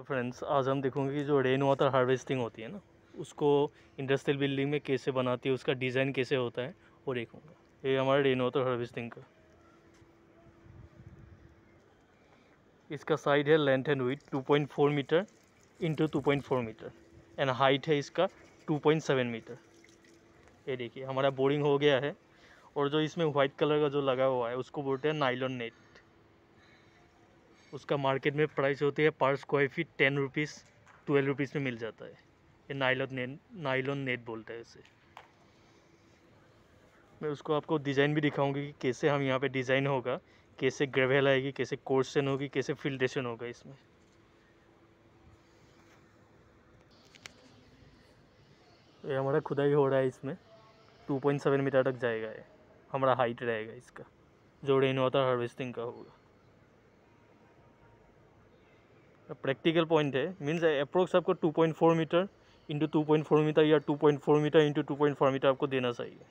तो फ्रेंड्स आज हम देखेंगे कि जो रेन वाटर हार्वेस्टिंग होती है ना, उसको इंडस्ट्रियल बिल्डिंग में कैसे बनाती है, उसका डिज़ाइन कैसे होता है, वो देखूँगा। ये हमारा रेन वाटर हार्वेस्टिंग का। इसका साइड है length and width 2.4 metre into two metre and height है इसका 2.7 मीटर ये देखिए, हमारा बोरिंग हो गया है और जो इसमें वाइट कलर का जो लगा हुआ है, उसको बोलते हैं नाइलॉन नेट उसका मार्केट में प्राइस होती है पर square feet ten rupees twelve rupees में मिल जाता है। ये नाइलॉन नेट नाइलॉन नेट बोलते हैं इसे। मैं उसको आपको डिज़ाइन भी दिखाऊँगी कि कैसे हम यहाँ पे डिज़ाइन होगा, कैसे ग्रेवेल आएगी, कैसे कोर्सन होगी, कैसे फिल्ट्रेशन होगा इसमें। ये हमारा खुदाई हो रहा है इसमें। 2.7 मीटर तक जाएगा ये। हमारा हाइट रहेगा इसका। जो रेन वाटर हार्वेस्टिंग का होगा। प्रैक्टिकल पॉइंट है। मीन्स अप्रोक्स आपको 2.4 metre into two point four metre या 2.4 मीटर इंटू टू मीटर आपको देना चाहिए।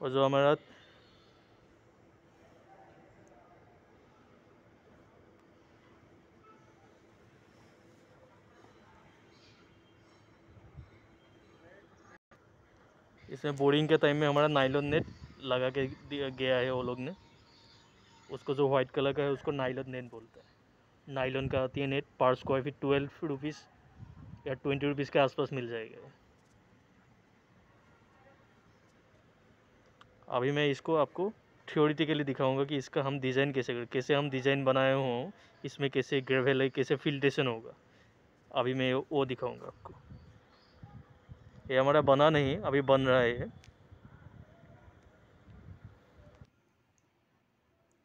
और जो हमारा इसमें बोरिंग के टाइम में हमारा नाइलॉन नेट लगा के दिया गया है वो लोग ने। उसको जो वाइट कलर का है, उसको नाइलन नेट बोलते हैं। नाइलन का आती है नेट पर स्क्वायर फीट ट्वेल्व रुपीज़ या ट्वेंटी रुपीज़ के आसपास मिल जाएगा। अभी मैं इसको आपको थ्योरिटिकली दिखाऊँगा कि इसका हम डिज़ाइन कैसे करें, कैसे हम डिज़ाइन बनाए हों, इसमें कैसे ग्रेवल है, कैसे फिल्ट्रेशन होगा। अभी मैं वो दिखाऊँगा आपको। ये हमारा बना नहीं अभी बन रहा है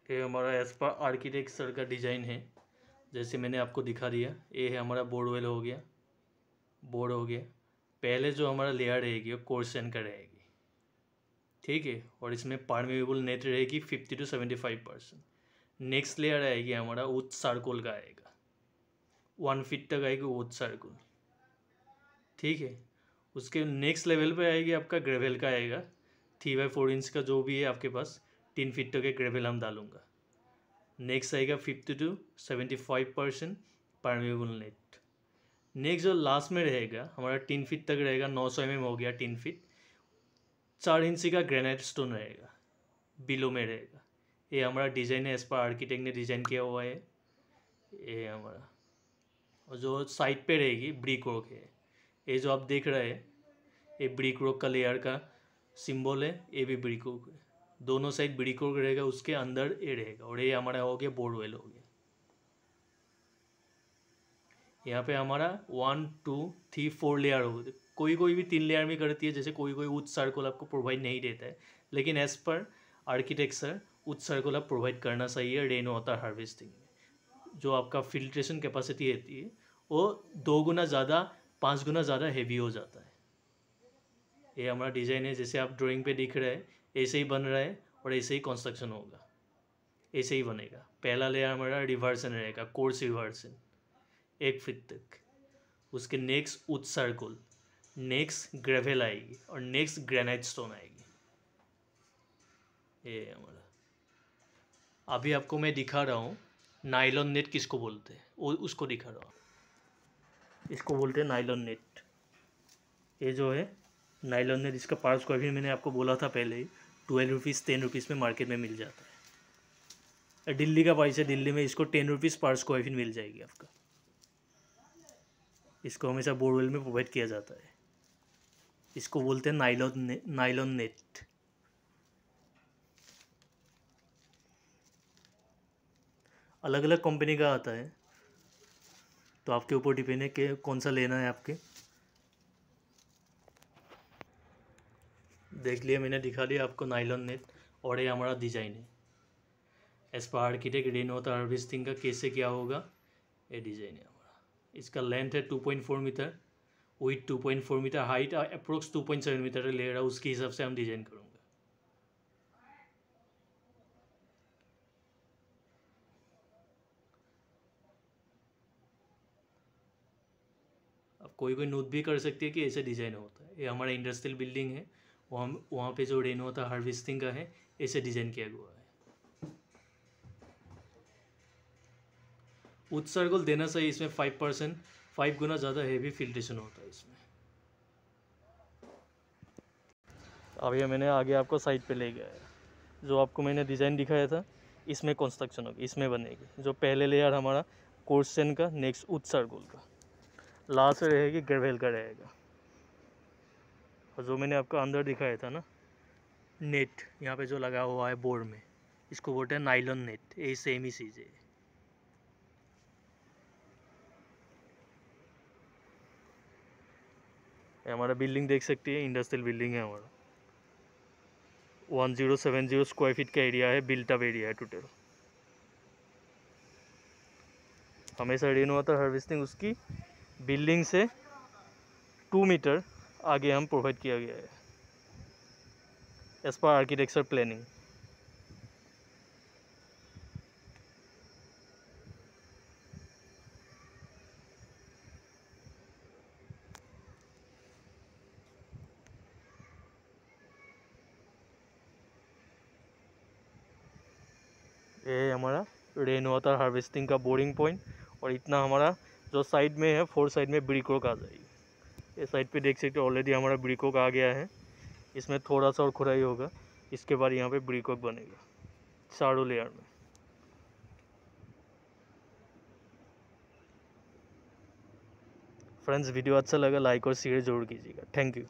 ये हमारा एज पर आर्किटेक्चर का डिज़ाइन है। जैसे मैंने आपको दिखा दिया, ये है हमारा बोर्डवेल हो गया। बोर्ड हो गया। पहले जो हमारा लेयर रहेगी, वो कोर्सन का रहेगी। ठीक है? और इसमें पार्मेबल नेट रहेगी fifty to seventy five percent next layer आएगी हमारा उच्च सर्कुल का आएगा। वन फिट तक आएगी उच्च सर्कुल ठीक है? उसके नेक्स्ट लेवल पे आएगी आपका ग्रेवल का आएगा। थ्री बाई फोर इंच का जो भी है आपके पास। तीन फीट एक ग्रेवल हम डालूँगा। नेक्स्ट आएगा fifty to seventy five percent permeable net next जो लास्ट में रहेगा, हमारा तीन फीट तक रहेगा, नौ सौ एम हो गया तीन फीट चार इंची का ग्रेनाइट स्टोन रहेगा बिलो में रहेगा। ये हमारा डिज़ाइन है एज पर आर्किटेक्ट ने डिज़ाइन किया हुआ है। ये हमारा, और जो साइड पे रहेगी ब्रिक वर्क है। ये जो आप देख रहे हैं, ये ब्रिक वर्क का लेयर का सिंबल है, ये भी ब्रिक वर्क है। दोनों साइड ब्रिक वर्क रहेगा, उसके अंदर ये रहेगा, और ये हमारा हो गया बोरवेल हो गया। यहाँ पे हमारा one two three four layer हो कोई कोई भी तीन लेयर में करती है, जैसे कोई कोई उच्च सर्कल आपको प्रोवाइड नहीं देता है, लेकिन एज पर आर्किटेक्चर उच्च सर्कल आप प्रोवाइड करना चाहिए रेन वाटर हार्वेस्टिंग में। जो आपका फिल्ट्रेशन कैपेसिटी रहती है, वो दो गुना ज़्यादा, पाँच गुना ज़्यादा हैवी हो जाता है। ये हमारा डिज़ाइन है, जैसे आप ड्राइंग पे दिख रहे हैं ऐसे ही बन रहा है और ऐसे ही कंस्ट्रक्शन होगा। ऐसे ही बनेगा। पहला लेयर हमारा रिवर्सन रहेगा कोर्स रिवर्सन एक फिट तक। उसके नेक्स्ट उच्च सर्कुल नेक्स्ट ग्रेवेल आएगी और नेक्स्ट ग्रेनाइट स्टोन आएगी। ये हमारा। अभी आपको मैं दिखा रहा हूँ नाइलॉन नेट किसको बोलते हैं? उसको दिखा रहा हूँ। इसको बोलते हैं नाइलॉन नेट ये जो है नाइलॉन नेट इसका पार्स को अभी मैंने आपको बोला था पहले ही ट्वेल्व रुपीज़ टेन रुपीज़ में मार्केट में मिल जाता है। दिल्ली का प्राइस है दिल्ली में इसको टेन रुपीज़ पर स्क्वायर मिल जाएगी आपका। इसको हमेशा बोरवेल में प्रोवाइड किया जाता है। इसको बोलते हैं नाइलॉन ने, नाइलॉन नेट। अलग अलग कंपनी का आता है। तो आपके ऊपर डिपेंड है कि कौन सा लेना है आपके। देख लिया, मैंने दिखा दिया आपको नाइलॉन नेट और ये हमारा डिज़ाइन है। As per architect rain water harvesting का कैसे क्या होगा? ये डिज़ाइन है हमारा। इसका लेंथ है two point four metre width two point four metre height approx two point seven metre ले रहा उसके हिसाब से हम डिज़ाइन करूँगा। कोई कोई नोट भी कर सकती है कि ऐसे डिज़ाइन होता है। ये हमारा इंडस्ट्रियल बिल्डिंग है। वहाँ वहाँ पे जो रेन होता है हार्वेस्टिंग का है, ऐसे डिज़ाइन किया हुआ है। उत्सर्गोल देना सही, इसमें फाइव परसेंट फाइव गुना ज़्यादा हैवी फिल्ट्रेशन होता है इसमें। अभी मैंने आगे आपको साइड पे ले गया है। जो आपको मैंने डिज़ाइन दिखाया था, इसमें कंस्ट्रक्शन होगी, इसमें बनेगी। जो पहले लेयर हमारा कोर्सन का नेक्स्ट उत्सर्गोल का। लास्ट रहेगी ग्रेवेल का रहेगा। और जो मैंने आपको अंदर दिखाया था ना नेट यहाँ पे जो लगा हुआ है बोर्ड में, इसको बोलते हैं नाइलॉन नेट ये सेम ही चीज़ है। हमारा बिल्डिंग देख सकती है इंडस्ट्रियल बिल्डिंग है हमारा। One zero seven zero square feet का एरिया है बिल्ट अप एरिया है टोटल हमेशा रेन वाटर हार्वेस्टिंग उसकी। बिल्डिंग से टू मीटर आगे हम प्रोवाइड किया गया है। एज पर आर्किटेक्चर प्लानिंग ये हमारा रेन वाटर हार्वेस्टिंग का बोरिंग पॉइंट और इतना हमारा जो साइड में है फोर साइड में ब्रिकोक आ जाएगी। ये साइड पे देख सकते हो ऑलरेडी हमारा ब्रिकोक आ गया है। इसमें थोड़ा सा और खुराई होगा। इसके बाद यहाँ पे ब्रिकोक बनेगा चारों लेयर में। फ्रेंड्स वीडियो अच्छा लगा लाइक और शेयर ज़रूर कीजिएगा। Thank you